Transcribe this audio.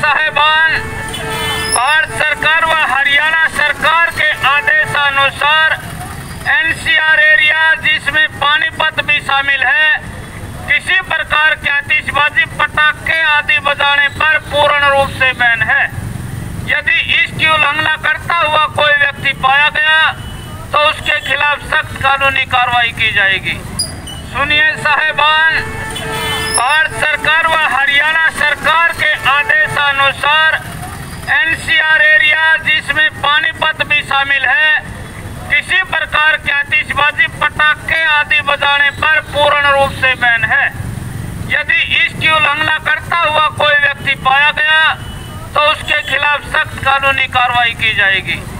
साहेबान भारत सरकार व हरियाणा सरकार के आदेशानुसार एनसीआर एरिया जिसमें पानीपत भी शामिल है, किसी प्रकार के आतिशबाजी पटाखे आदि बजाने पर पूर्ण रूप से बैन है। यदि इसकी उल्लंघना करता हुआ कोई व्यक्ति पाया गया तो उसके खिलाफ सख्त कानूनी कार्रवाई की जाएगी। सुनिए साहेबान भारत सरकार व हरियाणा सरकार के आदेशानुसार एनसीआर एरिया जिसमें पानीपत भी शामिल है। किसी प्रकार के आतिशबाजी पटाखे आदि बजाने पर पूर्ण रूप से बैन है। यदि इसकी उल्लंघना करता हुआ कोई व्यक्ति पाया गया तो उसके खिलाफ सख्त कानूनी कार्रवाई की जाएगी।